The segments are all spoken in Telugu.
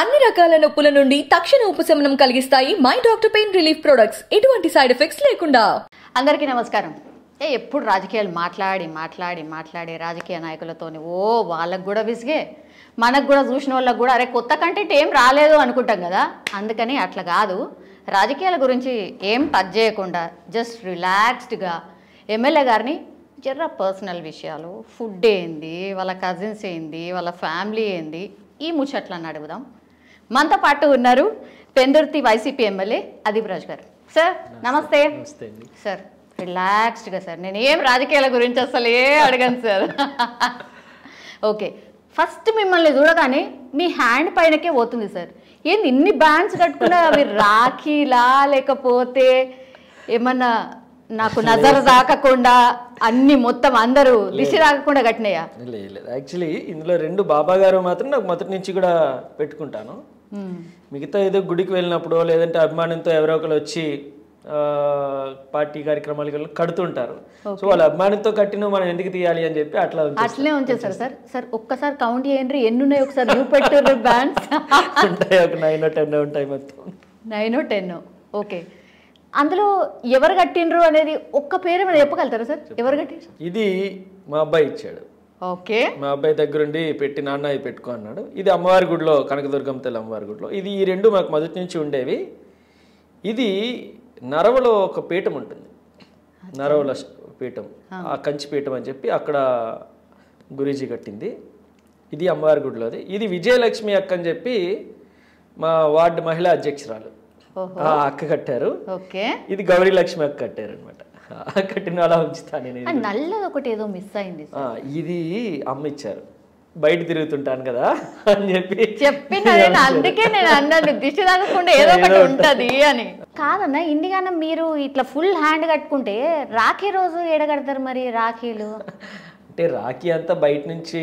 అన్ని రకాల నొప్పుల నుండి తక్షణ ఉపశమనం కలిగిస్తాయి My Doctor pain relief products. ఎటువంటి సైడ్ ఎఫెక్ట్స్ లేకుండా. అందరికీ నమస్కారం. ఏ ఎప్పుడు రాజకీయాలు మాట్లాడి మాట్లాడి మాట్లాడి రాజకీయ నాయకులతోని ఓ వాళ్ళకు కూడా విసిగే మనకు కూడా చూసిన వాళ్ళకు కూడా అరే కొత్త కంటెంట్ ఏం రాలేదు అనుకుంటాం కదా. అందుకని అట్లా కాదు. రాజకీయాల గురించి ఏం టచ్ చేయకుండా జస్ట్ రిలాక్స్డ్గా ఎమ్మెల్యే గారిని జర్ర పర్సనల్ విషయాలు ఫుడ్ ఏంది వాళ్ళ కజిన్స్ ఏంది వాళ్ళ ఫ్యామిలీ ఏంది ఈ ముచ్చట్లన్నీ అడుగుదాం. మనతో పాటు ఉన్నారు పెందుర్తి వైసీపీ ఎమ్మెల్యే అదీప్ రాజ్ గారు. సార్ నమస్తే. సార్ రిలాక్స్డ్గా సార్. నేను ఏం రాజకీయాల గురించి అసలు ఏ అడగను సార్. ఓకే. ఫస్ట్ మిమ్మల్ని చూడగానే మీ హ్యాండ్ పైనకే పోతుంది సార్. ఏంది ఇన్ని బ్యాండ్స్ కట్టుకున్నా అవి రాఖీలా లేకపోతే ఏమన్నా నాకు నజర రాకకుండా అన్ని మొత్తం అందరూ దిశ రాకకుండా కట్టినాయా? లేదు యాక్చువల్లీ ఇందులో రెండు బాబా గారు మాత్రం నాకు మొదటి నుంచి కూడా పెట్టుకుంటాను. మిగతా ఏదో గుడికి వెళ్ళినప్పుడు లేదంటే అభిమానంతో ఎవరో ఒకరు వచ్చి పార్టీ కార్యక్రమాలకు కడుతుంటారు. సో వాళ్ళ అభిమానంతో కట్టిన మనం ఎందుకు తీయాలి అని చెప్పి అట్లా. అట్లే ఉంచేస్తారు సార్. సార్ ఒక్కసారి కౌంట్ చేయండి. ఎన్ని ఉన్నాయి ఒకసారి? నువ్వు పెట్టారు బ్యాండ్స్ ఉంటాయి. ఒక నైన్ టెన్ ఉంటాయి మొత్తం. నైన్ టెన్ ఓకే అందులో ఎవరు కట్టిండ్రు అనేది ఒక్క పేరు మీద చెప్పగలుగుతారా సార్? ఎవరు కట్టిండ్రు? ఇది మా అబ్బాయి ఇచ్చాడు. ఓకే. మా అబ్బాయి దగ్గరుండి పెట్టి నాన్న ఇది పెట్టుకో అన్నాడు. ఇది అమ్మవారి గుడిలో కనకదుర్గం తల్లి అమ్మవారి గుడిలో. ఇది ఈ రెండు మాకు మొదటి నుంచి ఉండేవి. ఇది నరవలో ఒక పీఠం ఉంటుంది. నరవల పీఠం. ఆ. కంచి పీఠం అని చెప్పి అక్కడ గురూజీ కట్టింది. ఇది అమ్మవారి గుడిలోది. ఇది విజయలక్ష్మి అక్క అని చెప్పి మా వార్డు మహిళా అధ్యక్షురాలు. ఆ అక్క కట్టారు. ఇది గౌరీ లక్ష్మి అక్క కట్టారు అనమాట కట్టిన అలా ఉంచుతాను నేను నల్లది ఒకటి ఏదో మిస్ అయింది ఇది అమ్మ ఇచ్చారు బయట తిరుగుతుంటాను కదా అని చెప్పి చెప్పిన నేను అందుకే నేను అన్నాను దిశ తాగకుండా ఏదో ఒకటి ఉంటది అని. కాదన్నా ఇండిగాన మీరు ఇట్లా ఫుల్ హ్యాండ్ కట్టుకుంటే రాఖీ రోజు ఎడగడతారు మరి రాఖీలు? అంటే రాఖీ అంతా బయట నుంచి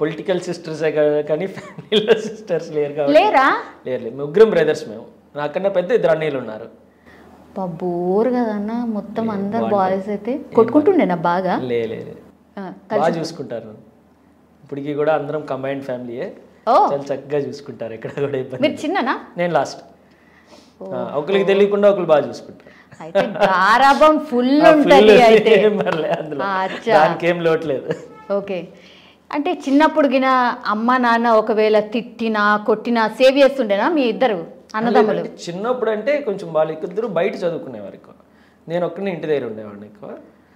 పొలిటికల్ సిస్టర్స్ కానీ ఫ్యామిలీలో సిస్టర్స్ లేరు కాబట్టి. లేరా? లేరు లేరు. ముగ్గురం బ్రదర్స్ మేము. నాకన్నా పెద్ద ఇద్దరు అన్నయ్యలు ఉన్నారు. బోర్ కదన్నా. మొత్తం అందరు బాయ్స్ అయితే కొట్టుకుంటుండేనా బాగా? బాగా చూసుకుంటారు. ఇప్పటికీ కూడా అందరం కంబైన్డ్ ఫ్యామిలీయే ఓ! చాలా చక్కగా చూసుకుంటారు. ఎక్కడ కూడా ఇబ్బంది మీరు చిన్ననా? నేను లాస్ట్ ఒకరికి తెలియకుండా ఒకరు బాగా చూసుకుంటారు. గారాబం ఫుల్ ఉంటది అయితే. దానికి లోట్లేదు ఓకే. అంటే చిన్నప్పుడు గిన అమ్మ నాన్న ఒకవేళ తిట్టినా కొట్టినా సేవ్ చేస్తుండేనా మీ ఇద్దరు? అన్నదమ్ములు. చిన్నప్పుడు అంటే కొంచెం వాళ్ళు ఇద్దరు బయట చదువుకునేవారు ఎక్కువ. నేను ఒక్కనే ఇంటి దగ్గర ఉండేవాడిని ఎక్కువ.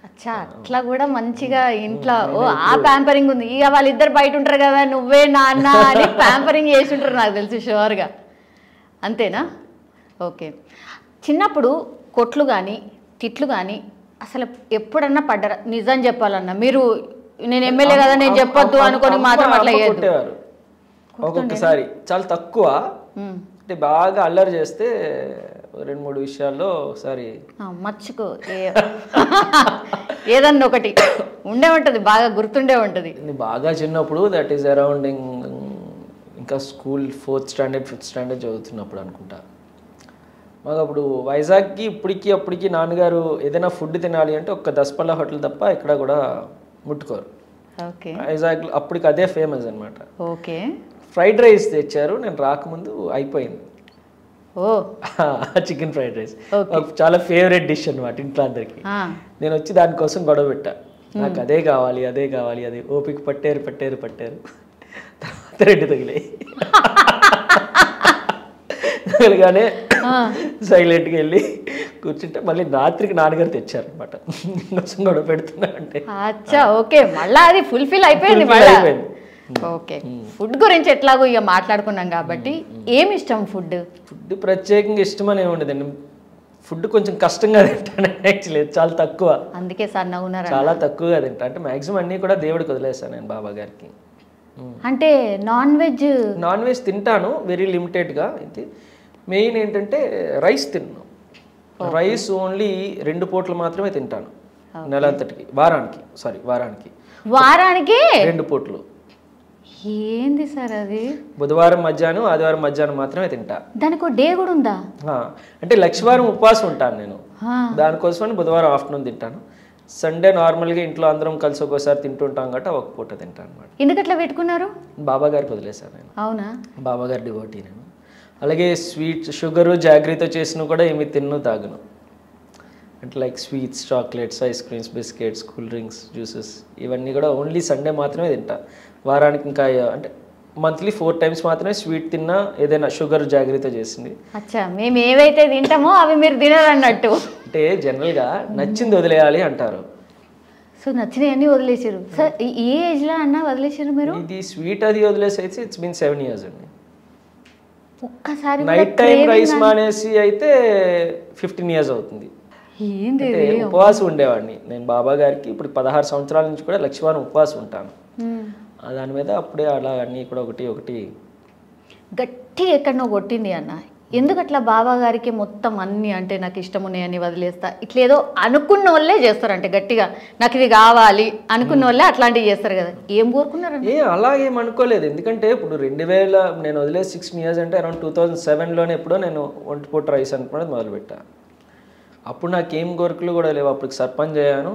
అచ్చా అట్లా కూడా మంచిగా ఇంట్లో ఓ ఆ ప్యాంపరింగ్ ఉంది. ఇక వాళ్ళిద్దరు బయట ఉంటారు కదా నువ్వే నాన్న అని ప్యాంపరింగ్ చేసి ఉంటారు నాకు తెలిసి షూర్గా. అంతేనా? ఓకే. చిన్నప్పుడు కొట్లు కానీ తిట్లు కానీ అసలు ఎప్పుడన్నా పడ్డారా? నిజం చెప్పాలన్నా. మీరు నేను ఎమ్మెల్యే కదా నేను చెప్పొద్దు అనుకొని మాత్రం అట్లా ఒక్కొక్కసారి చాలా తక్కువ. అంటే బాగా అల్లరి చేస్తే రెండు మూడు విషయాల్లో ఒకసారి ఏ- ఏదన్నా ఒకటి. ఉండే ఉంటది బాగా గుర్తుండే ఉంటది. బాగా చిన్నప్పుడు దట్ ఈస్ అరౌండ్ ఇంకా school fourth standard fifth standard చదువుతున్నప్పుడు అనుకుంటా. మాకు అప్పుడు వైజాగ్కి ఇప్పటికి అప్పటికి నాన్నగారు ఏదైనా ఫుడ్ తినాలి అంటే ఒక్క దసపల్ల హోటల్ తప్ప ఇక్కడ కూడా ముట్టుకోరు. వైజాగ్ అప్పటికి అదే ఫేమస్ అనమాట ఓకే. ఫ్రైడ్ రైస్ తెచ్చారు నేను రాకముందు అయిపోయింది. ఓ. Chicken fried rice. చాలా ఫేవరెట్ డిష్ అనమాట ఇంట్లో అందరికి. నేను వచ్చి దానికోసం గొడవ పెట్టా. నాకు అదే కావాలి అదే కావాలి అదే ఓపిక పట్టారు పట్టారు పట్టారు. తర్వాత రెండు తగిలే తగలగానే సైలెంట్గా వెళ్ళి కూర్చుంటే మళ్ళీ రాత్రికి నాన్నగారు తెచ్చారు అనమాట గొడవ పెడుతున్నా అంటే. ఓకే. మళ్ళా అది ఫుల్ఫిల్ అయిపోయింది అయిపోయింది. ఓకే ఫుడ్ గురించి ఎట్లాగో ఇక మాట్లాడుకున్నాం కాబట్టి ఏమి ఇష్టం ఫుడ్? ఫుడ్ ప్రత్యేకంగా ఇష్టమనే ఉండదండి. ఫుడ్ కొంచెం కష్టంగా తింటాను యాక్చువల్లీ చాలా తక్కువ. అందుకే సార్ నవ్వున్నారా చాలా తక్కువగా తింటా. అంటే మాక్సిమం అన్నీ కూడా దేవుడికి వదిలేస్తాను నేను బాబా గారికి. అంటే నాన్ వెజ్? నాన్ వెజ్ తింటాను వెరీ లిమిటెడ్గా ఇది మెయిన్ ఏంటంటే రైస్ తిన్నాను రైస్ ఓన్లీ రెండు పూటలు మాత్రమే తింటాను. నెలంతటికి. వారానికి. సారీ వారానికి. వారానికి? రెండు పూటలు. ఏంది సార్ అది? బుధవారం మధ్యాహ్నం ఆదివారం మధ్యాహ్నం మాత్రమే తింటా. దానికి డే కూడా ఉందా? అంటే లక్షవారం ఉపవాసం ఉంటాను నేను. దానికోసమని బుధవారం ఆఫ్టర్నూన్ తింటాను. సండే నార్మల్గా ఇంట్లో అందరం కలిసి ఒక్కోసారి తింటుంటాం కాబట్టి ఒక పూట తింటాను అనమాట ఎందుకు అట్లా పెట్టుకున్నారు? బాబా గారికి వదిలేశాను నేను. అవునా? బాబా గారి డివోటీ నేను. అలాగే స్వీట్ షుగరు జాగ్రత్త చేసిన కూడా ఏమి తిన్ను తాగను. అంటే like sweets chocolates ice creams biscuits cool drinks juices ఇవన్నీ కూడా ఓన్లీ సండే మాత్రమే తింటా. వారానికి ఇంకా అంటే మంత్లీ ఫోర్ టైమ్స్ మాత్రమే స్వీట్ తిన్నా ఏదైనా షుగర్ జాగ్రత్త చేసింది. అచ్చా మేము ఏవైతే తింటామో అవి మీరు తినరు అన్నట్టు అంటే జనరల్గా నచ్చింది వదిలేయాలి అంటారు. సో నచ్చినవన్నీ వదిలేసారు సార్ ఈ- ఏ ఏజ్లో అన్న వదిలేసారు మీరు? ఇది స్వీట్ అది వదిలేసి అయితే ఇట్స్ బీన్ సెవెన్ ఇయర్స్ అండి. ఒక్కసారి నైట్ టైం రైస్ మానేసి అయితే ఫిఫ్టీన్ ఇయర్స్ అవుతుంది. ఉపవాసం ఉండేవాడిని. నేను బాబా గారికి ఇప్పుడు పదహారు సంవత్సరాల నుంచి కూడా లక్షవారం ఉపవాసం ఉంటాను. దాని మీద అప్పుడే అలా అన్నీ కూడా ఒకటి ఒకటి గట్టిగా ఎక్కడనో కొట్టింది అన్న. ఎందుకు అట్లా బాబా గారికి మొత్తం అన్ని అంటే నాకు ఇష్టం ఉన్నాయని వదిలేస్తా? ఇట్లా ఏదో అనుకున్న వాళ్ళే చేస్తారు అంటే గట్టిగా. నాకు ఇది కావాలి అనుకున్న వాళ్ళే అట్లాంటివి చేస్తారు కదా. ఏం కోరుకున్నారన్న ఏ అలాగేం అనుకోలేదు. ఎందుకంటే ఇప్పుడు రెండు వేల నేను వదిలేసి సిక్స్టీన్ ఇయర్స్ అంటే అరౌండ్ టూ థౌజండ్ సెవెన్లోనే ఎప్పుడో నేను ఒంటి పూట రైస్ అనుకున్నది మొదలుపెట్టా. అప్పుడు నాకేం కోరికలు కూడా లేవు. అప్పుడు సర్పంచ్ అయ్యాను.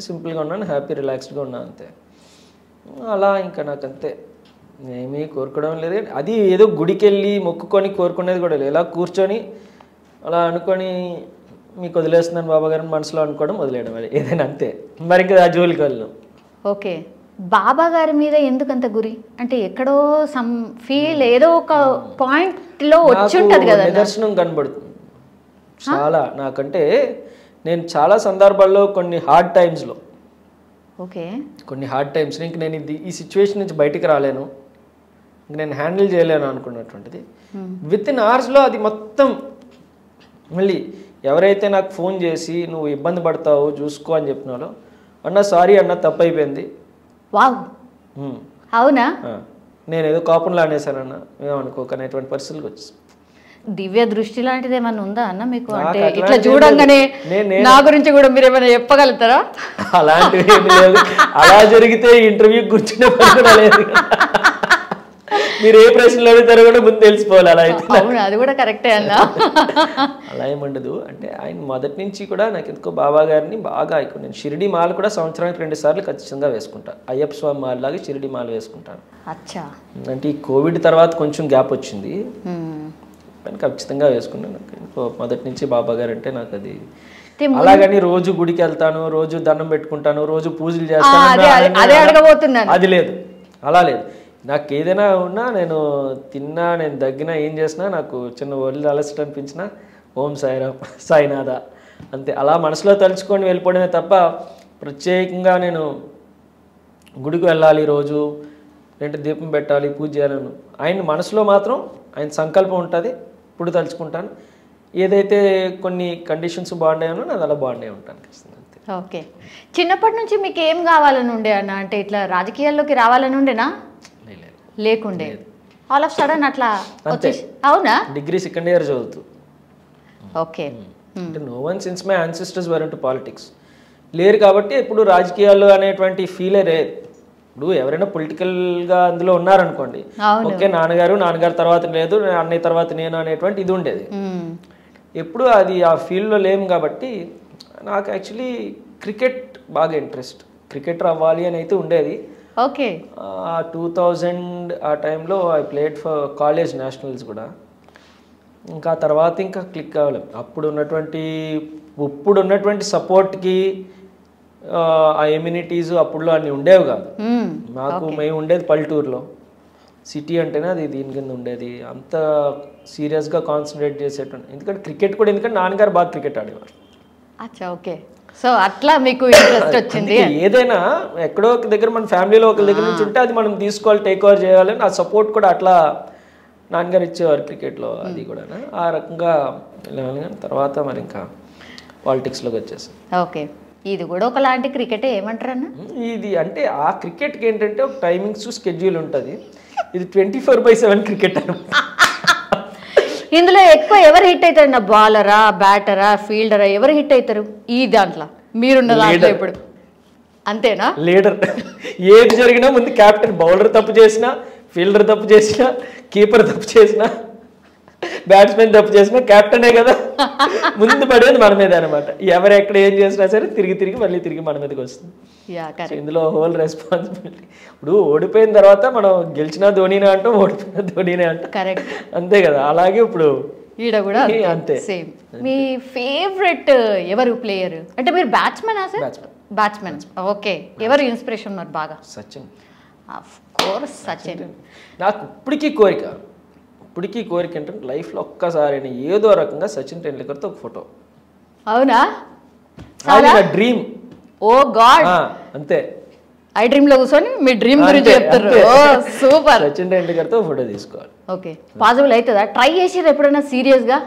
సింపుల్గా ఉన్నాను హ్యాపీ రిలాక్స్డ్గా ఉన్నాను అంతే. అలా ఇంకా నాకు అంతే ఏమీ కోరుకోవడం లేదు. అది ఏదో గుడికి వెళ్ళి మొక్కుకొని కోరుకునేది కూడా లేదు. ఇలా కూర్చొని అలా అనుకొని మీకు వదిలేస్తున్నాను బాబా గారిని మనసులో అనుకోవడం వదిలేయడం అది. ఏదైనా అంతే. మరి ఇంకా ఆ జోలికి వెళ్ళను. ఓకే. బాబా గారి మీద ఎందుకు అంత గురి? అంటే ఎక్కడో సమ్ ఫీల్ ఏదో ఒక పాయింట్లో వచ్చి ఉంటది కదా నిదర్శనం కనబడుతుంది. చాలా నాకంటే నేను చాలా సందర్భాల్లో కొన్ని హార్డ్ టైమ్స్లో ఓకే. కొన్ని హార్డ్ టైమ్స్ ఇంక నేను ఇది ఈ సిచ్యువేషన్ నుంచి బయటికి రాలేను. ఇంక నేను హ్యాండిల్ చేయలేను అనుకున్నటువంటిది. విత్ ఇన్ అవర్స్లో అది మొత్తం మళ్ళీ ఎవరైతే నాకు ఫోన్ చేసి నువ్వు ఇబ్బంది పడతావు చూసుకో అని చెప్పినాలో అన్న సారీ అన్న తప్పు అయిపోయింది వావ్. ఉమ్. అవునా? ఆ. నేను ఏదో కోపంలో అనేసానన్న ఏమనుకోక అనేటువంటి పరిస్థితులకు వచ్చి దివ్య దృష్టి లాంటిది ఏమన్నా ఉందా అన్న మీకు? అంటే ఇట్లా చూడంగానే నా గురించి కూడా మీరు ఏమైనా చెప్పగలుగుతారా? అలాంటివి లేదు. అలా జరిగితే ఇంటర్వ్యూ కూర్చునే లేదు. మీరు ఏ ప్రశ్నలు అడుగుతారో కూడా ముందు తెలిసిపోవాలి అలా అయితే. అది కూడా కరెక్టే అన్న. అలా ఏముండదు అంటే ఆయన మొదటి నుంచి కూడా నాకు ఎందుకో బాబా గారిని బాగా ఇప్పుడు నేను షిరిడి మాల కూడా సంవత్సరానికి రెండు సార్లు ఖచ్చితంగా వేసుకుంటా. అయ్యప్ప స్వామి మాల లాగా షిరిడి మాల వేసుకుంటాను. అంటే ఈ కోవిడ్ తర్వాత కొంచెం గ్యాప్ వచ్చింది. కానీ ఖచ్చితంగా వేసుకున్నాను. మొదటి నుంచి బాబా గారు అంటే నాకు అది అలాగని రోజు గుడికి వెళ్తాను రోజు దండం పెట్టుకుంటాను రోజు పూజలు చేస్తాను అదే లేదు. అలా లేదు. నాకు ఏదైనా ఉన్నా నేను తిన్నా నేను దగ్గినా ఏం చేసినా నాకు చిన్న ఒళ్ళు అలసట అనిపించినా ఓం సాయిరామ్ సాయినాథ అంతే. అలా మనసులో తలుచుకొని వెళ్ళిపోవడమే తప్ప ప్రత్యేకంగా నేను గుడికి వెళ్ళాలి రోజు లేదంటే దీపం పెట్టాలి పూజ చేయాలను. ఆయన మనసులో మాత్రం ఆయన సంకల్పం ఉంటుంది. ఇప్పుడు తలుచుకుంటాను. ఏదైతే కొన్ని కండిషన్స్ బాగుండాయనో నేను అలా బాగుండే ఉంటాను ఖచ్చితంగా ఓకే. చిన్నప్పటి నుంచి మీకు ఏం కావాలని ఉండే అన్న? అంటే ఇట్లా రాజకీయాల్లోకి రావాలని ఉండేనా. లేకుండే. ఆల్ ఆఫ్ సడన్ అట్లా అవునా? డిగ్రీ సెకండ్ ఇయర్ చదువుతూ. Okay. No one since my ancestors were to politics లేరు కాబట్టి ఇప్పుడు రాజకీయాల్లో అనేటువంటి ఫీలే లేదు. ఇప్పుడు ఎవరైనా పొలిటికల్గా అందులో ఉన్నారనుకోండి. ఓకే నాన్నగారు నాన్నగారు తర్వాత లేదు అన్నయ్య తర్వాత నేను అనేటువంటి ఇది ఉండేది. ఎప్పుడు అది ఆ ఫీల్డ్లో లేము కాబట్టి నాకు యాక్చువల్లీ క్రికెట్ బాగా ఇంట్రెస్ట్ క్రికెటర్ అవ్వాలి అని అయితే ఉండేది. ఓకే. టూ థౌజండ్ ఆ టైంలో I played for college nationals కూడా. ఇంకా తర్వాత ఇంకా క్లిక్ కావాలి. అప్పుడు ఉన్నటువంటి ఇప్పుడు ఉన్నటువంటి సపోర్ట్కి ఆ ఎమ్యూనిటీస్ అప్పుడులో అన్ని ఉండేవి కాదు. మ్మ్. మాకు మేము ఉండేది పల్లెటూరులో. సిటీ అంటేనే అది దీని కింద ఉండేది. అంత సీరియస్గా కాన్సన్ట్రేట్ చేసేటువంటి ఎందుకంటే క్రికెట్ కూడా ఎందుకంటే నాన్నగారు బాగా క్రికెట్ ఆడేవారు. అచ్చా ఓకే. సో అట్లా మీకు ఇంట్రెస్ట్ వచ్చింది ఏదైనా ఎక్కడో ఒక దగ్గర మన ఫ్యామిలీలో ఒక దగ్గర నుంచి ఉంటే అది మనం తీసుకోవాలి టేక్ ఓవర్ చేయాలని ఆ సపోర్ట్ కూడా అట్లా నాన్నగారు ఇచ్చేవారు క్రికెట్లో అది కూడా ఆ రకంగా తర్వాత మరి ఇంకా పాలిటిక్స్లోకి వచ్చేసాం ఓకే. ఇది కూడా ఒకలాంటి క్రికెటే ఏమంటారన్న? ఇది అంటే ఆ క్రికెట్కి ఏంటంటే ఒక టైమింగ్స్ స్కెడ్యూల్ ఉంటుంది. ఇది twenty four by seven cricket ఇందులో ఎక్కువ ఎవరు హిట్ అవుతారు నా బాలరా బ్యాటరా ఫీల్డరా ఎవరు హిట్ అవుతారు? ఈ దాంట్లో. మీరున్న దాంట్లో ఇప్పుడు. అంతేనా? లీడర్ ఏది జరిగినా ముందు క్యాప్టెన్ బౌలర్ తప్పు చేసినా ఫీల్డర్ తప్పు చేసినా కీపర్ తప్పు చేసినా బ్యాట్స్మెన్ తప్పు చేసినా కెప్టెనే కదా. ముందు పడేది మన మీద అనమాట ఎవరు ఎక్కడ ఏం చేసినా సరే తిరిగి తిరిగి మళ్ళీ తిరిగి మన మీదకి వస్తుంది. ఇందులో హోల్ రెస్పాన్సిబిలిటీ ఇప్పుడు ఓడిపోయిన తర్వాత మనం గెలిచినా ధోనినే అంటాం ఓడిపోయినా ధోనినే అంటాం. కరెక్ట్ అంతే కదా. అలాగే ఇప్పుడు ఈడ కూడా అంతే. సేమ్ మీ ఫేవరెట్ ఎవరు ప్లేయర్ అంటే మీరు బ్యాట్స్మెన్ సార్. బ్యాట్స్మెన్ ఓకే ఎవరు ఇన్స్పిరేషన్ ఉన్నారు బాగా? సచిన్. Of course Sachin. నాకు ఇప్పటికీ కోరిక ఇప్పటికీ కోరిక ఏంటంటే లైఫ్లో ఒక్కసారి ఏదో రకంగా సచిన్ టెండూల్కర్తో ఒక ఫోటో. అవునా? Dream oh God! అంతే. ఐ డ్రీమ్లో కూర్చొని మీ డ్రీమ్ గురించి చెప్తారు సూపర్. సచిన్ టెండూల్కర్తో ఫోటో తీసుకోవాలి. ఓకే పాసిబుల్ అవుతుందా? ట్రై చేసిర్రు ఎప్పుడైనా సీరియస్గా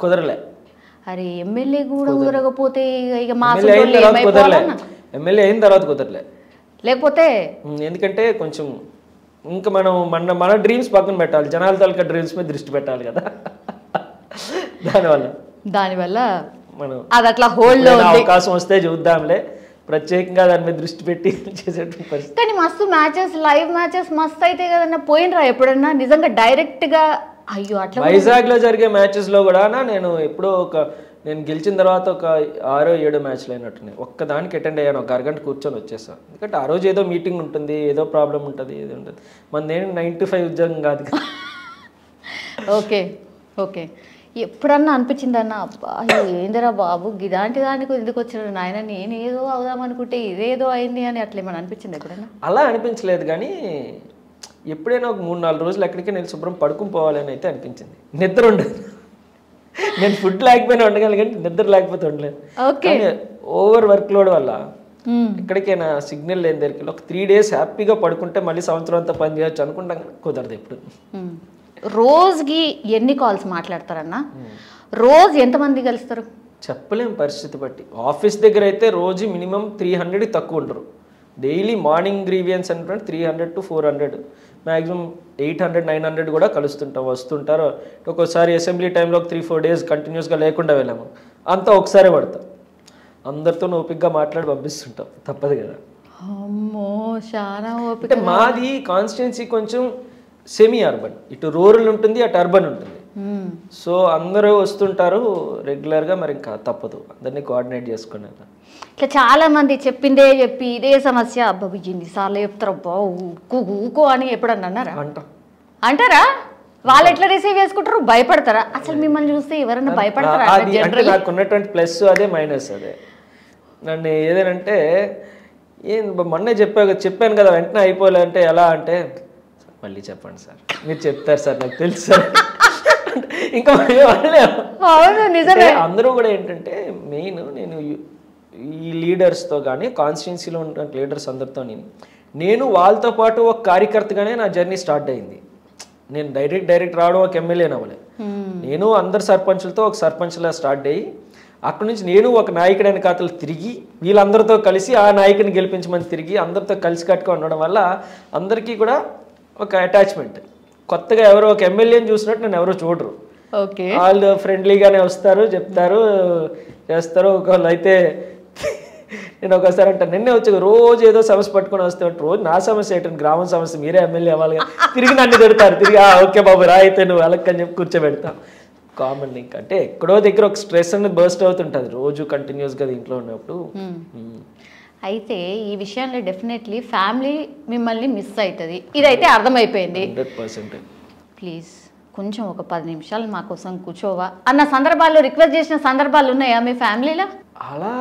కుదరలే. అరే ఎమ్మెల్యే కూడా కుదరకపోతే ఇక- మా ఎమ్మెల్యే అయిన తర్వాత కుదరలే. లేకపోతే? ఎందుకంటే కొంచెం ఇంకా మనం మన మన డ్రీమ్స్ పక్కన పెట్టాలి. జనాల తాలూకా డ్రీమ్స్ మీద దృష్టి పెట్టాలి కదా. దానివల్ల. దానివల్ల మనం అది అట్లా హోల్డ్ అవకాశం వస్తే చూద్దాంలే. ప్రత్యేకంగా దాని మీద దృష్టి పెట్టి చేసేటువంటి పరిస్థితి. కానీ మస్తు మ్యాచెస్ లైవ్ మ్యాచెస్ మస్తు అయితే కదన్నా. పోయినరా ఎప్పుడన్నా? నిజంగా డైరెక్ట్గా అయ్యో అట్లా వైజాగ్లో జరిగే మ్యాచెస్లో కూడా నేను ఎప్పుడో ఒక నేను గెలిచిన తర్వాత ఒక ఆరో ఏడో మ్యాచ్లు అయినట్టున్నాయి. ఒక్క దానికి అటెండ్ అయ్యాను. ఒక అరగంట కూర్చొని వచ్చేసాను ఎందుకంటే ఆ రోజు ఏదో మీటింగ్ ఉంటుంది ఏదో ప్రాబ్లం ఉంటుంది ఏదో ఉంటుంది. మన నేను నైన్ టు ఫైవ్ ఉద్యోగం కాదు కదా. Okay okay. ఎప్పుడన్నా అనిపించిందన్న అబ్బా ఏందిరా బాబు ఇలాంటి దానికి ఎందుకు వచ్చిన నాయన నేను ఏదో అవుదాం అనుకుంటే ఇదేదో అయింది అని అట్లా ఏమైనా అనిపించింది ఎప్పుడన్నా? అలా అనిపించలేదు కానీ ఎప్పుడైనా ఒక మూడు నాలుగు రోజులు ఎక్కడికి నేను శుభ్రం పడుకుని పోవాలని అయితే అనిపించింది. నిద్ర ఉండదు. నేను ఫుడ్ లేకపోయినా ఉండగలను కానీ నిద్ర లేకపోతే ఉండలేదు ఓకే. ఓవర్ వర్క్ లోడ్ వల్ల. ఎక్కడికైనా సిగ్నల్ లేని దగ్గరికి ఒక త్రీ డేస్ హ్యాపీగా పడుకుంటే మళ్ళీ సంవత్సరం అంతా పని చేయొచ్చు అనుకుంటాం కుదరదు ఎప్పుడు. మ్మ్. రోజుకి ఎన్ని కాల్స్ మాట్లాడతారన్న? రోజు ఎంతమంది కలుస్తారు? చెప్పలేం పరిస్థితి బట్టి. ఆఫీస్ దగ్గర అయితే రోజు మినిమం త్రీ హండ్రెడ్ తక్కువ ఉంటారు డైలీ మార్నింగ్ గ్రీవియన్స్ అంటే three hundred to four hundred maximum eight hundred nine hundred కూడా కలుస్తుంటాం వస్తుంటారు. ఒక్కోసారి అసెంబ్లీ టైంలో త్రీ ఫోర్ డేస్ కంటిన్యూస్గా లేకుండా వెళ్ళాము. అంతా ఒకసారి పడతాం. అందరితో ఓపిక్గా మాట్లాడి పంపిస్తుంటాం. తప్పదు కదా. అమ్మో చాలా ఓపిక అంటే మాది కాన్స్టిట్యున్సీ కొంచెం సెమీ అర్బన్ ఇటు రూరల్ ఉంటుంది అటు అర్బన్ ఉంటుంది. సో అందరూ వస్తుంటారు రెగ్యులర్గా మరి ఇంకా తప్పదు. అందరినీ కోఆర్డినేట్ చేసుకున్నాను ఇట్లా చాలా మంది చెప్పిందే చెప్పి ఇదే సమస్య. అబ్బా ఎన్నిసార్లు చెప్తారు. అబ్బా ఊకో ఊకో అని ఎప్పుడన్నా అన్నారా? అంటాం. అంటారా? వాళ్ళు ఎట్లా రిసీవ్ చేసుకుంటారు? భయపడతారా? అసలు మిమ్మల్ని చూస్తే ఎవరైనా భయపడతారా అంటే నాకు ఉన్నటువంటి ప్లస్ అదే మైనస్ అదే. నన్ను ఏదేనంటే ఏం మొన్నే చెప్పా చెప్పాను కదా వెంటనే అయిపోలే అంటే ఎలా అంటే మళ్ళీ చెప్పండి సార్. మీరు చెప్తారు సార్ నాకు తెలుసు సార్. ఇంకా. అవును నిజమే. అందరూ కూడా ఏంటంటే మెయిన్ నేను ఈ లీడర్స్తో కానీ కాన్స్టిట్యున్సీలో ఉన్న లీడర్స్ అందరితో నేను నేను వాళ్ళతో పాటు ఒక కార్యకర్తగానే నా జర్నీ స్టార్ట్ అయింది. నేను డైరెక్ట్ డైరెక్ట్ రావడం ఒక ఎమ్మెల్యేని అవ్వలేదు నేను అందరు సర్పంచులతో ఒక సర్పంచ్లా స్టార్ట్ అయ్యి అక్కడి నుంచి నేను ఒక నాయకుడైన ఖాతాలు తిరిగి వీళ్ళందరితో కలిసి ఆ నాయకుని గెలిపించమని తిరిగి అందరితో కలిసి కట్టుగా ఉండడం వల్ల అందరికీ కూడా ఒక అటాచ్మెంట్ కొత్తగా ఎవరో ఒక ఎమ్మెల్యేని చూసినట్టు నన్ను ఎవరో చూడరు. వాళ్ళు ఫ్రెండ్లీగానే వస్తారు చెప్తారు చేస్తారు. ఒకళ్ళు అయితే నేను ఒకసారి అంటే నిన్నే వచ్చి రోజు ఏదో సమస్య పట్టుకొని వస్తే రోజు నా సమస్య ఏంటంటే గ్రామం సమస్య మీరే ఎమ్మెల్యే అవ్వాలి. తిరిగి నన్ను తిడతారు తిరిగి "ఆ, ఓకే బాబు రా అయితే నువ్వు వెళ్ళకని చెప్పి కూర్చోబెడతాం. కామన్ ఇంకా అంటే ఎక్కడో దగ్గర ఒక స్ట్రెస్ అనేది బర్స్ట్ అవుతుంటుంది రోజు కంటిన్యూస్గా దీంట్లో ఉన్నప్పుడు. అయితే ఈ విషయంలో డెఫినెట్లీ ఫ్యామిలీ మిమ్మల్ని మిస్ అవుతుంది ఇదైతే అర్థమైపోయింది. ప్లీజ్ కొంచెం ఒక పది నిమిషాలు మా కోసం కూర్చోవా అన్న సందర్భాల్లో రిక్వెస్ట్ చేసిన సందర్భాలు ఉన్నాయా మీ ఫ్యామిలీలో? అలా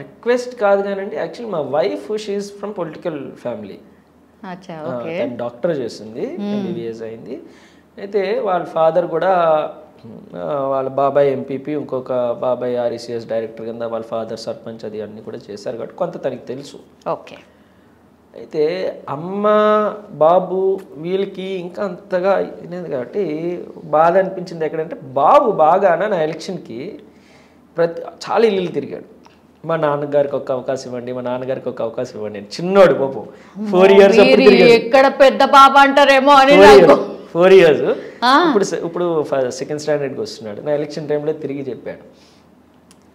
రిక్వెస్ట్ కాదు కానండి. యాక్చువల్లీ మా wife she's from political family doctor చేసింది. ఎంబీబీఎస్ అయింది. అయితే వాళ్ళ ఫాదర్ కూడా వాళ్ళ బాబాయ్ ఎంపీపీ ఇంకొక బాబాయ్ ఆర్ఈసీఎస్ డైరెక్టర్ కింద వాళ్ళ ఫాదర్ సర్పంచ్ అది అన్నీ కూడా చేశారు కాబట్టి కొంత తనకి తెలుసు. ఓకే. అయితే అమ్మ బాబు వీళ్ళకి ఇంకా అంతగా వినేది కాబట్టి బాధ అనిపించింది ఎక్కడంటే బాబు బాగాన నా ఎలక్షన్కి ప్రతి చాలా ఇల్లు తిరిగాడు. మా నాన్నగారికి ఒక అవకాశం ఇవ్వండి మా నాన్నగారికి ఒక అవకాశం ఇవ్వండి చిన్నోడు పాపం. ఫోర్ ఇయర్స్ ఎక్కడ పెద్ద బాబా అంటారేమో అని ఫోర్ ఇయర్స్ ఇప్పుడు ఇప్పుడు సెకండ్ స్టాండర్డ్కి వస్తున్నాడు. నా ఎలక్షన్ టైంలో తిరిగి చెప్పాడు.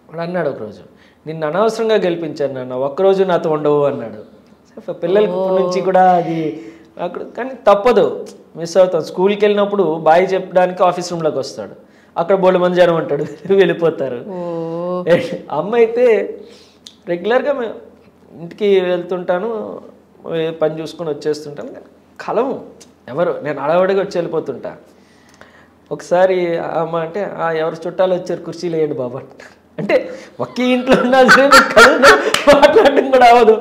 వాడు అన్నాడు ఒకరోజు నిన్ను అనవసరంగా గెలిపించాను నాన్న. ఒక్కరోజు నాతో ఉండవు అన్నాడు. సో పిల్లలకి నుంచి కూడా అది అక్కడ కానీ తప్పదు. మిస్ అవుతాం. స్కూల్కి వెళ్ళినప్పుడు బాయ్ చెప్పడానికి ఆఫీస్ రూమ్లోకి వస్తాడు. అక్కడ బోళ్ళు మంది జనం ఉంటాడు వెళ్ళిపోతారు. అమ్మ అయితే రెగ్యులర్గా మేము ఇంటికి వెళ్తుంటాను. పని చూసుకొని వచ్చేస్తుంటాను. కలము ఎవరు? నేను అడవడిగా వచ్చి వెళ్ళిపోతుంటా. ఒకసారి అమ్మ అంటే "ఆ, ఎవరు చుట్టాలు వచ్చారు? కుర్చీలు వేయండి బాబా అంటే. ఒకే ఇంట్లో ఉండాల్సిన కలు మాట్లాడడం కూడా అవ్వదు.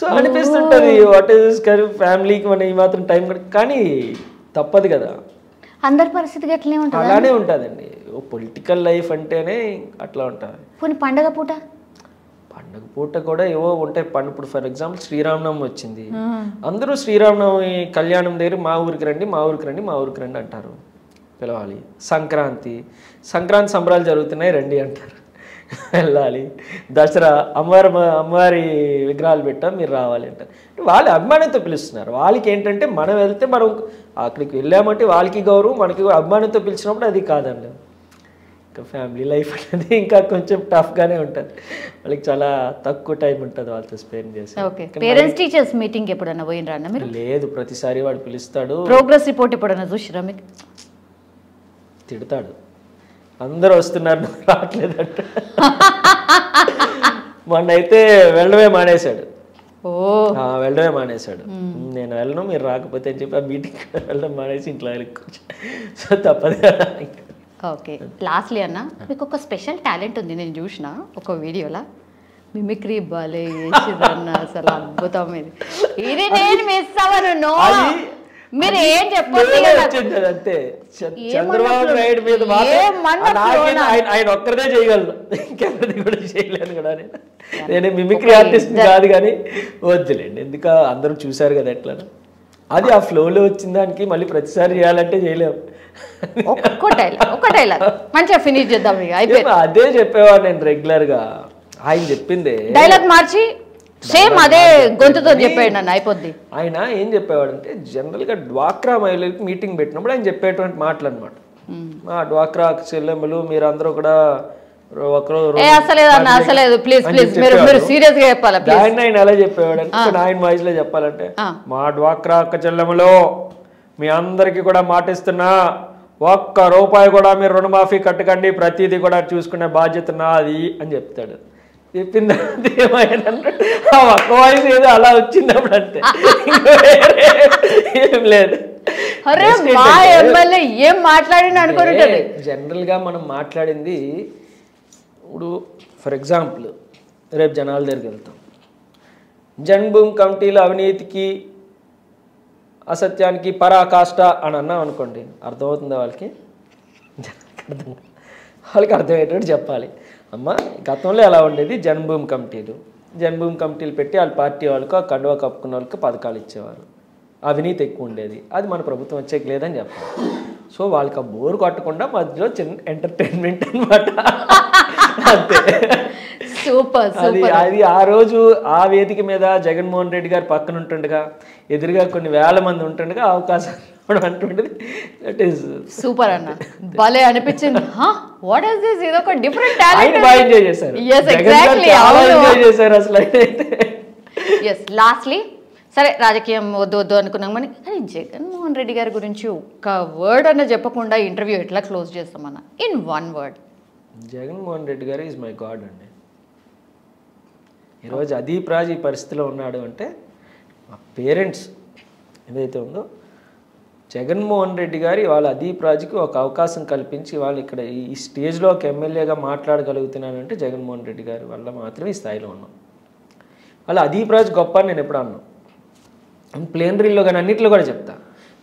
సో అనిపిస్తుంటుంది వాట్ ఈస్ ఫ్యామిలీకి మన ఈ మాత్రం టైం కానీ తప్పదు కదా. అందరి పరిస్థితి ఎట్లనే ఉంటుంది? అలానే ఉంటుందండి. పొలిటికల్ లైఫ్ అంటేనే అట్లా ఉంటుంది. పోనీ పండగ పూట? పండుగ పూట కూడా ఏవో ఉంటాయి పండుగ ఇప్పుడు ఫర్ ఎగ్జాంపుల్ శ్రీరామనవమి వచ్చింది. అందరూ శ్రీరామనవమి కళ్యాణం దగ్గర మా ఊరికి రండి మా ఊరికి రండి మా ఊరికి రండి అంటారు. పిలవాలి. సంక్రాంతి. సంక్రాంతి సంబరాలు జరుగుతున్నాయి రండి అంటారు. వెళ్ళాలి. దసరా అమ్మవారి అమ్మవారి విగ్రహాలు పెట్టాం మీరు రావాలి అంటారు. వాళ్ళు అభిమానంతో పిలుస్తున్నారు. వాళ్ళకి ఏంటంటే మనం వెళ్తే మనం అక్కడికి వెళ్ళామంటే వాళ్ళకి గౌరవం మనకి అభిమానంతో పిలిచినప్పుడు అది కాదండి. ఇంకా ఫ్యామిలీ లైఫ్ అనేది ఇంకా కొంచెం టఫ్గానే ఉంటుంది. వాళ్ళకి చాలా తక్కువ టైం ఉంటుంది వాళ్ళతో స్పెండ్ చేసి. పేరెంట్స్ టీచర్స్ మీటింగ్ ఎప్పుడన్నా పోయినరా మీరు? లేదు ప్రతిసారి వాడు పిలుస్తాడు. ప్రోగ్రెస్ రిపోర్ట్ ఎప్పుడన్నా చూసిరా మీకు? తిడతాడు. అందరూ వస్తున్నారు నువ్వు రావట్లేదంట. మొన్న అయితే వెళ్ళడమే మానేశాడు. వెళ్ళడమే మానేశాడు. నేను వెళ్ళను మీరు రాకపోతే అని చెప్పి ఆ మీటింగ్ వెళ్ళడం మానేసి ఇంట్లో వెళ్ళి సో తప్పదు. ఓకే లాస్ట్లీ అన్న మీకు ఒక స్పెషల్ టాలెంట్ ఉంది నేను చూసిన ఒక వీడియోలో. మిమిక్రీ బాలే అసలు అద్భుతం ఇది. ఇది నేను మిస్ అవ్వను నో మీరు ఏం అది అంతే. చంద్రబాబు నాయుడు మీద? ఆయన ఒక్కరిదే చేయగలను. ఇంకెవరిది కూడా చేయలేను కూడా నేను. మిమిక్రీ ఆర్టిస్ట్ కాదు కానీ వద్దులేండి. ఎందుక అందరూ చూశారు కదా ఎట్లా అది ఆ ఫ్లోలో వచ్చిన దానికి మళ్ళీ ప్రతిసారి చేయాలంటే చేయలేము ఒక్క డైలాగ్ ఒక్క డైలాగ్ మంచిగా ఫినిష్ చేద్దాం ఇక అదే చెప్పేవాడు నేను రెగ్యులర్గా. ఆయన చెప్పిందే డైలాగ్ మార్చి సేమ్ అదే గొంతుతో చెప్పాడు నన్ను అయిపోద్ది. ఆయన ఏం చెప్పేవాడంటే జనరల్గా డ్వాక్రా మహిళలకి మీటింగ్ పెట్టినప్పుడు ఆయన చెప్పేటువంటి మాటలు అనమాట మా డ్వాక్రా చెల్లెమ్మలు కూడా మీరు మీరు సీరియస్గా చెప్పాలా? ప్లీజ్ దాన్ని ఆయన ఎలా చెప్పేవాడు అంటే ఆయన వాయిస్లో చెప్పాలంటే. మా డ్వాక్రా అక్క చెల్లెములో మీ అందరికీ కూడా మాటిస్తున్నా. ఒక్క రూపాయి కూడా మీరు రుణమాఫీ కట్టకండి. ప్రతిదీ కూడా చూసుకునే బాధ్యత నాది అని చెప్తాడు. చెప్పిన తర్వాత ఏమైందంటే ఆ ఒక్క వాయిస్ ఏదో అలా వచ్చింది అప్పుడు ఏం లేదు. ఏం అనుకుంటాడు జనరల్గా మనం మాట్లాడింది ఇప్పుడు ఫర్ ఎగ్జాంపుల్ రేపు జనాల దగ్గరికి వెళ్తాం. జన్భూమి కమిటీల అవినీతికి అసత్యానికి పరాకాష్ట అని అన్నాం అనుకోండి అర్థమవుతుందా వాళ్ళకి. వాళ్ళకి అర్థమయ్యేటట్టు చెప్పాలి. అమ్మ గతంలో ఎలా ఉండేది? జన్మభూమి కమిటీలు. జన్మభూమి కమిటీలు పెట్టి వాళ్ళ పార్టీ వాళ్ళకు ఆ కండువా కప్పుకున్న వాళ్ళకి పథకాలు ఇచ్చేవారు. అవినీతి ఎక్కువ ఉండేది. అది మన ప్రభుత్వం వచ్చేకి లేదని చెప్పాలి. సో వాళ్ళకి ఆ బోర్ కొట్టకుండా మధ్యలో చిన్న ఎంటర్టైన్మెంట్ అనమాట అంతే. సూపర్ అది అది ఆ రోజు ఆ వేదిక మీద జగన్మోహన్ రెడ్డి గారు పక్కన ఉంటుండగా ఎదురుగా కొన్ని వేల మంది ఉంటుండగా అవకాశం ఇవ్వడం అంటుండేది దట్ ఈస్ సూపర్ అన్న. భలే అనిపించింది. వాట్ ఇస్ దిస్ ఇది ఒక డిఫరెంట్ టాలెంట్ బాగా ఎంజాయ్ చేశారు. చాలా అవును. ఎంజాయ్ చేశారు అసలు అయితే ఎస్ లాస్ట్లీ సరే రాజకీయం వద్దు వద్దు అనుకున్నాం కానీ కానీ జగన్మోహన్ రెడ్డి గారి గురించి ఒక్క వర్డ్ అన్న చెప్పకుండా ఇంటర్వ్యూ ఎట్లా క్లోజ్ చేస్తామన్న in one word Jaganmohan Reddy గారు ఈజ్ మై గాడ్ అండి. ఈరోజు అదీప్ రాజ్ ఈ పరిస్థితిలో ఉన్నాడు అంటే మా పేరెంట్స్ ఏదైతే ఉందో జగన్మోహన్ రెడ్డి గారి వాళ్ళ అదీప్ రాజుకి ఒక అవకాశం కల్పించి వాళ్ళు ఇక్కడ ఈ స్టేజ్లో ఒక ఎమ్మెల్యేగా మాట్లాడగలుగుతున్నానంటే జగన్మోహన్ రెడ్డి గారి వల్ల మాత్రమే ఈ స్థాయిలో ఉన్నాం. వాళ్ళ అదీప్ రాజు గొప్ప అని నేను ఎప్పుడు అన్నాను ప్లేనరీలో కానీ అన్నింటిలో కూడా చెప్తా.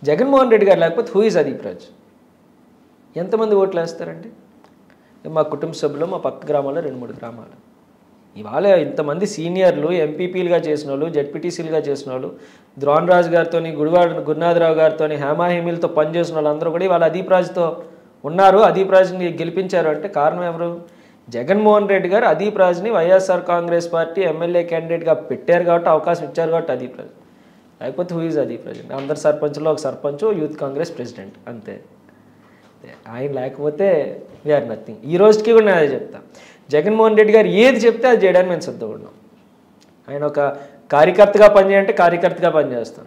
జగన్మోహన్ రెడ్డి గారు లేకపోతే హూ ఇస్ అదీప్ రాజు? ఎంతమంది ఓట్లు వేస్తారండి? మా కుటుంబ సభ్యులు మా పక్క గ్రామాల్లో రెండు మూడు గ్రామాలు. ఇవాళ ఇంతమంది సీనియర్లు ఎంపీపీలుగా చేసిన వాళ్ళు జడ్పీటీసీలుగా చేసిన వాళ్ళు ద్రోణ్ రాజు గారితో గుడివాడ గురునాథరావు గారితో హేమాహిమీలతో పనిచేసిన వాళ్ళందరూ కూడా ఇవాళ అదీప్ రాజుతో ఉన్నారు. అదీప్ రాజుని గెలిపించారు అంటే కారణం ఎవరు? జగన్మోహన్ రెడ్డి గారు అదీప్ రాజుని వైఎస్ఆర్ కాంగ్రెస్ పార్టీ ఎమ్మెల్యే క్యాండిడేట్గా పెట్టారు కాబట్టి అవకాశం ఇచ్చారు కాబట్టి అదీప్ రాజు. లేకపోతే హూ ఈజ్ అదీప్ రాజు? అందరు సర్పంచ్లో ఒక సర్పంచ్ యూత్ కాంగ్రెస్ ప్రెసిడెంట్. అంతే. ఆయన లేకపోతే వీఆర్ నథింగ్ ఈ రోజుకి కూడా నేను అదే చెప్తాను జగన్మోహన్ రెడ్డి గారు ఏది చెప్తే అది చేయడానికి మేము సిద్ధంగా ఉన్నాం. ఆయన ఒక కార్యకర్తగా పనిచేయంటే కార్యకర్తగా పనిచేస్తాం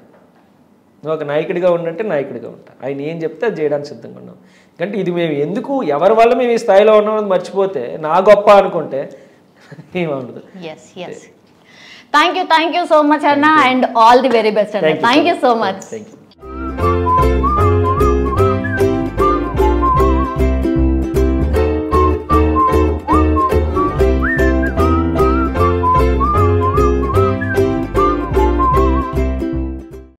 నువ్వు ఒక నాయకుడిగా ఉండంటే నాయకుడిగా ఉంటా. ఆయన ఏం చెప్తే అది చేయడానికి సిద్ధంగా ఉన్నాం. ఎందుకంటే ఇది మేము ఎందుకు ఎవరి వల్ల మేము ఈ స్థాయిలో ఉన్నామని మర్చిపోతే నా గొప్ప అనుకుంటే yes thank you thank you so much అన్న and all the very best అన్న thank you so much thank you